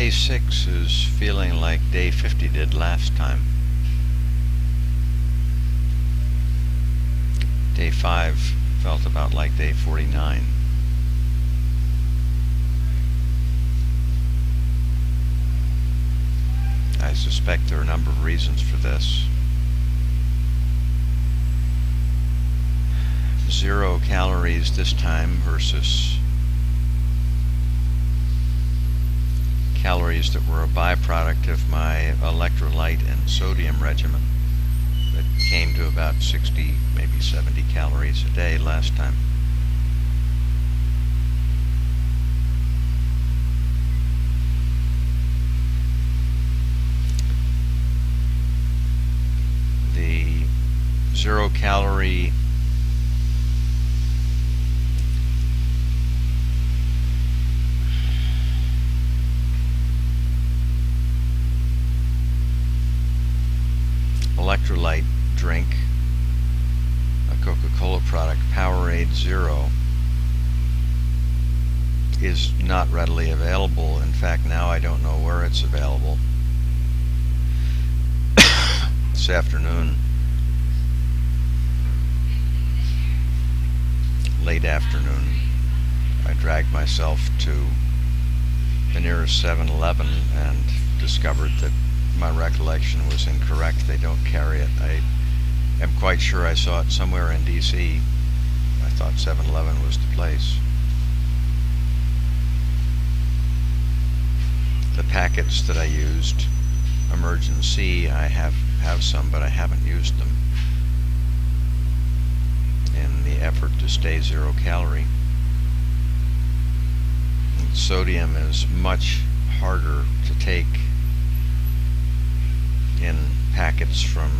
Day 6 is feeling like day 50 did last time. Day 5 felt about like day 49. I suspect there are a number of reasons for this. Zero calories this time versus calories that were a byproduct of my electrolyte and sodium regimen that came to about 60, maybe 70 calories a day last time. The zero calorie product, Powerade Zero, is not readily available. In fact, now I don't know where it's available. this afternoon, late afternoon, I dragged myself to the nearest 7-Eleven and discovered that my recollection was incorrect. They don't carry it. I am quite sure I saw it somewhere in D.C. I thought 7-Eleven was the place. The packets that I used, Emergen-C, I have, have some, but I haven't used them in the effort to stay zero calorie. And sodium is much harder to take packets from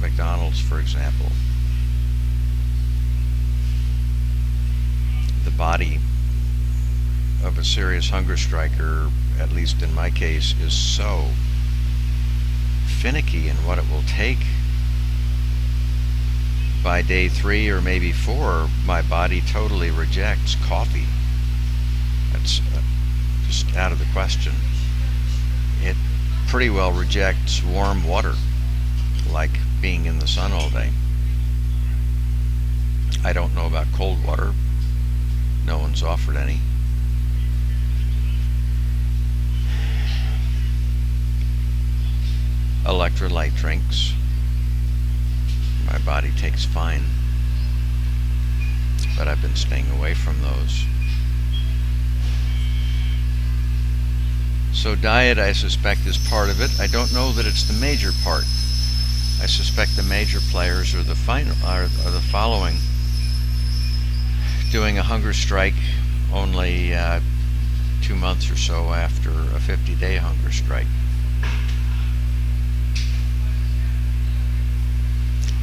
McDonald's, for example. The body of a serious hunger striker, at least in my case, is so finicky in what it will take. By day three or maybe four, my body totally rejects coffee. That's uh, just out of the question. It pretty well rejects warm water, like being in the sun all day. I don't know about cold water. No one's offered any. Electrolyte drinks. My body takes fine. But I've been staying away from those. So diet, I suspect, is part of it. I don't know that it's the major part. I suspect the major players are the final are, are the following: doing a hunger strike only uh, two months or so after a 50-day hunger strike.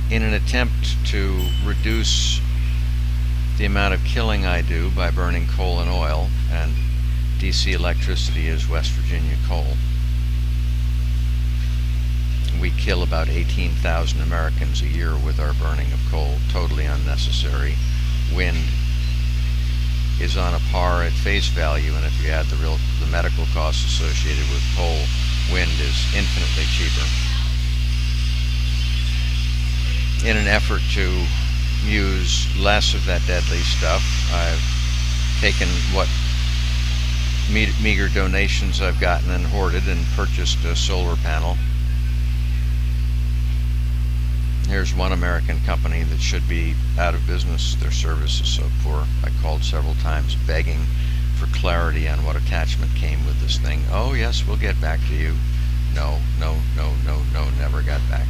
In an attempt to reduce the amount of killing I do by burning coal and oil and DC electricity is West Virginia coal. We kill about 18,000 Americans a year with our burning of coal, totally unnecessary. Wind is on a par at face value, and if you add the real the medical costs associated with coal, wind is infinitely cheaper. In an effort to use less of that deadly stuff, I've taken what meager donations I've gotten and hoarded and purchased a solar panel. Here's one American company that should be out of business. Their service is so poor. I called several times begging for clarity on what attachment came with this thing. Oh yes, we'll get back to you. No, no, no, no, no, never got back.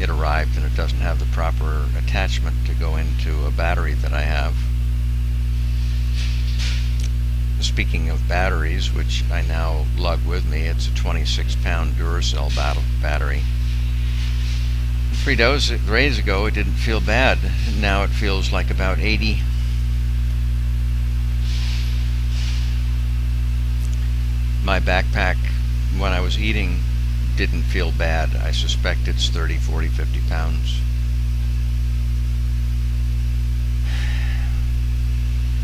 It arrived and it doesn't have the proper attachment to go into a battery that I have Speaking of batteries, which I now lug with me, it's a 26 pound Duracell battery. Three days ago it didn't feel bad. Now it feels like about 80. My backpack, when I was eating, didn't feel bad. I suspect it's 30, 40, 50 pounds.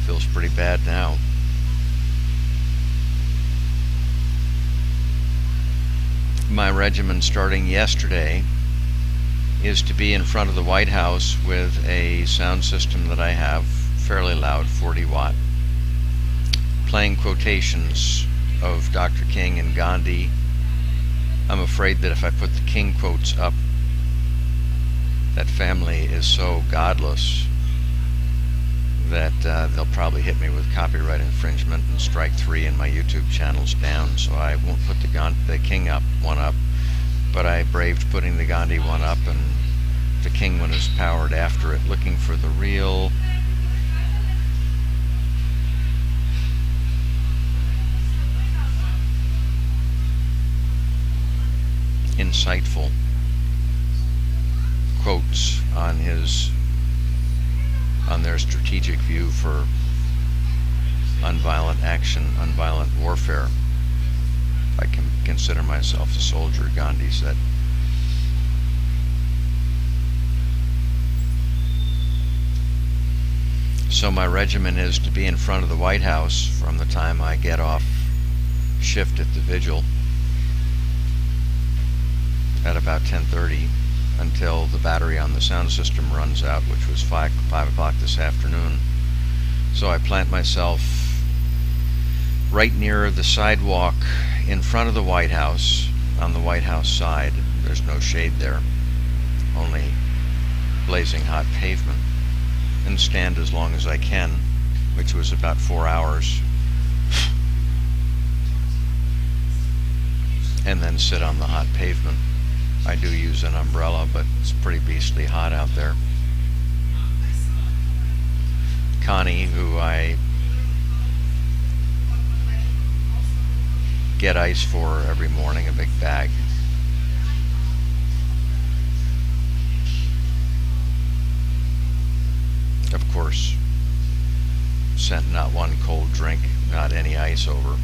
Feels pretty bad now. my regimen starting yesterday is to be in front of the White House with a sound system that I have, fairly loud, 40 watt, playing quotations of Dr. King and Gandhi. I'm afraid that if I put the King quotes up, that family is so godless that uh, they'll probably hit me with copyright infringement and strike three and my YouTube channel's down. So I won't put the, the King up one up, but I braved putting the Gandhi one up, and the King one is powered after it, looking for the real. insightful quotes on his on their strategic view for unviolent action, unviolent warfare. I can consider myself a soldier, Gandhi said. So my regimen is to be in front of the White House from the time I get off shift at the vigil at about 1030 until the battery on the sound system runs out, which was 5, 5 o'clock this afternoon. So I plant myself right near the sidewalk in front of the White House, on the White House side. There's no shade there, only blazing hot pavement, and stand as long as I can, which was about four hours. and then sit on the hot pavement. I do use an umbrella, but it's pretty beastly hot out there. Connie, who I get ice for her every morning, a big bag. Of course, sent not one cold drink, not any ice over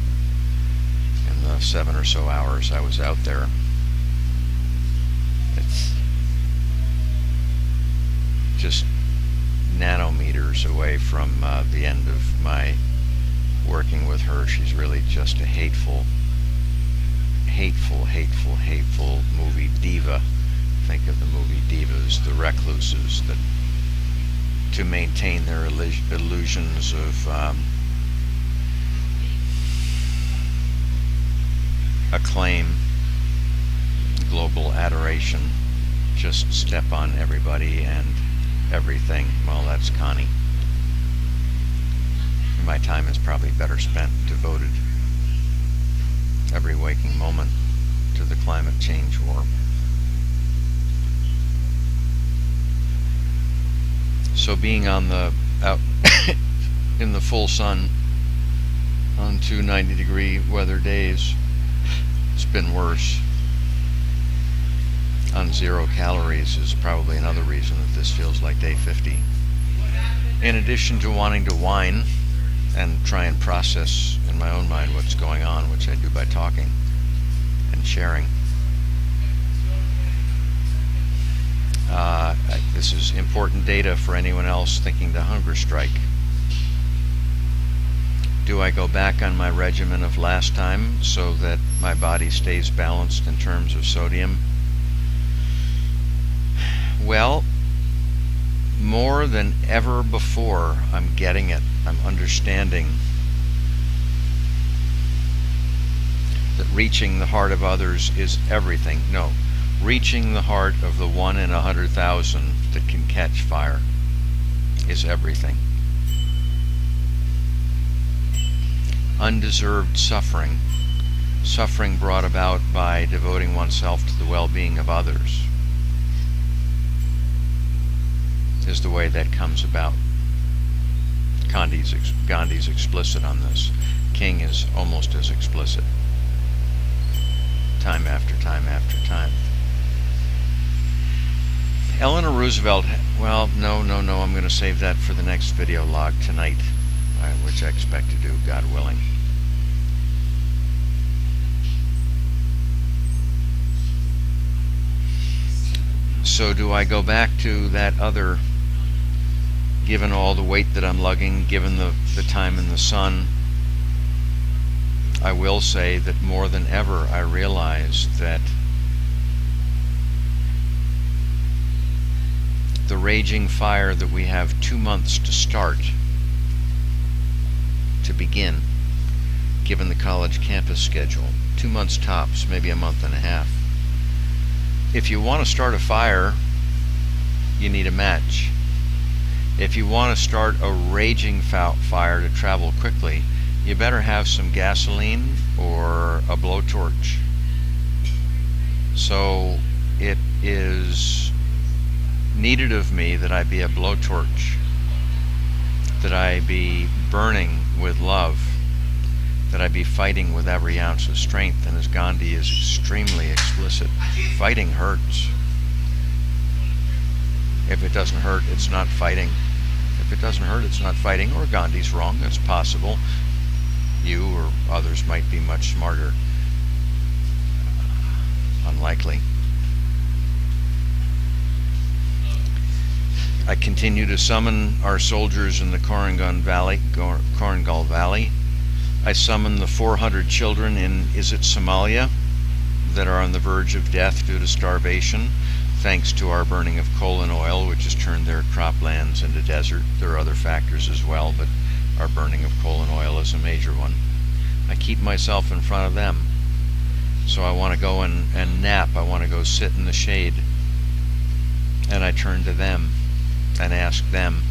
in the seven or so hours I was out there. It's just nanometers away from uh, the end of my working with her. She's really just a hateful, hateful, hateful, hateful movie diva. Think of the movie divas, the recluses that to maintain their illusions of um, acclaim, global adoration, just step on everybody and everything, well, that's Connie. My time is probably better spent devoted every waking moment to the climate change war. So being on the out in the full sun on two 90 degree weather days, it's been worse on zero calories is probably another reason that this feels like day 50. In addition to wanting to whine and try and process in my own mind what's going on, which I do by talking and sharing. Uh, this is important data for anyone else thinking to hunger strike. Do I go back on my regimen of last time so that my body stays balanced in terms of sodium? Well, more than ever before, I'm getting it. I'm understanding that reaching the heart of others is everything. No, reaching the heart of the one in a hundred thousand that can catch fire is everything. Undeserved suffering, suffering brought about by devoting oneself to the well-being of others is the way that comes about. Gandhi's, Gandhi's explicit on this. King is almost as explicit. Time after time after time. Eleanor Roosevelt, well, no, no, no, I'm going to save that for the next video log tonight, uh, which I expect to do, God willing. So do I go back to that other given all the weight that I'm lugging, given the, the time in the sun, I will say that more than ever I realize that the raging fire that we have two months to start, to begin, given the college campus schedule. Two months tops, maybe a month and a half. If you want to start a fire, you need a match. If you want to start a raging fire to travel quickly, you better have some gasoline or a blowtorch. So it is needed of me that I be a blowtorch, that I be burning with love, that I be fighting with every ounce of strength. And as Gandhi is extremely explicit, fighting hurts. If it doesn't hurt, it's not fighting. It doesn't hurt, it's not fighting. Or Gandhi's wrong. It's possible. You or others might be much smarter. Unlikely. I continue to summon our soldiers in the Korengal Valley, Korengal Valley. I summon the 400 children in, is it Somalia, that are on the verge of death due to starvation thanks to our burning of coal and oil, which has turned their croplands into desert. There are other factors as well, but our burning of coal and oil is a major one. I keep myself in front of them. So I want to go and, and nap. I want to go sit in the shade. And I turn to them and ask them,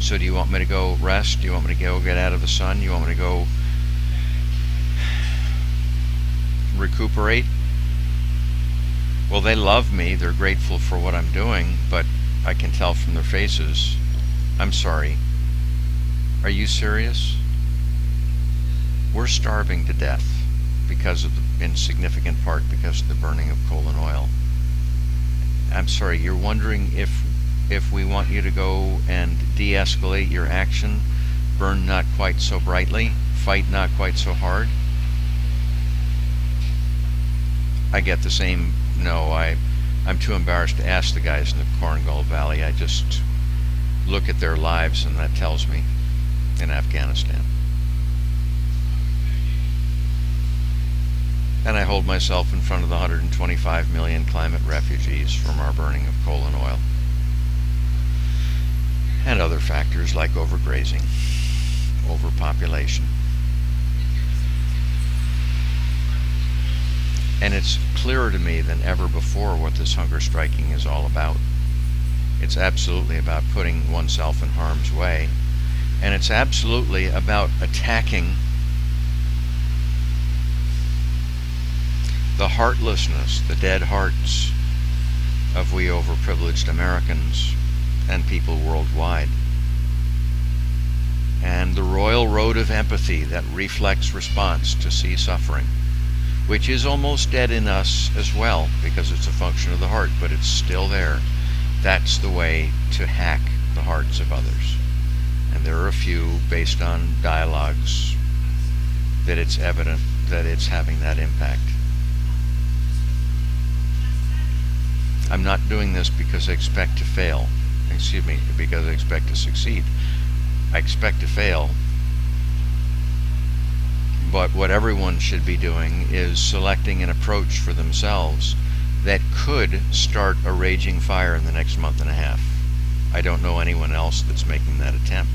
so do you want me to go rest? Do you want me to go get out of the sun? Do you want me to go recuperate? Well, they love me, they're grateful for what I'm doing, but I can tell from their faces, I'm sorry. Are you serious? We're starving to death because of the, in significant part because of the burning of coal and oil. I'm sorry, you're wondering if if we want you to go and de-escalate your action, burn not quite so brightly, fight not quite so hard. I get the same no, I, I'm too embarrassed to ask the guys in the Korengal Valley. I just look at their lives and that tells me in Afghanistan. And I hold myself in front of the 125 million climate refugees from our burning of coal and oil. And other factors like overgrazing, overpopulation. And it's clearer to me than ever before what this hunger striking is all about. It's absolutely about putting oneself in harm's way. And it's absolutely about attacking the heartlessness, the dead hearts of we overprivileged Americans and people worldwide. And the royal road of empathy that reflects response to see suffering which is almost dead in us as well because it's a function of the heart, but it's still there. That's the way to hack the hearts of others. And there are a few, based on dialogues, that it's evident that it's having that impact. I'm not doing this because I expect to fail. Excuse me, because I expect to succeed. I expect to fail but what everyone should be doing is selecting an approach for themselves that could start a raging fire in the next month and a half. I don't know anyone else that's making that attempt.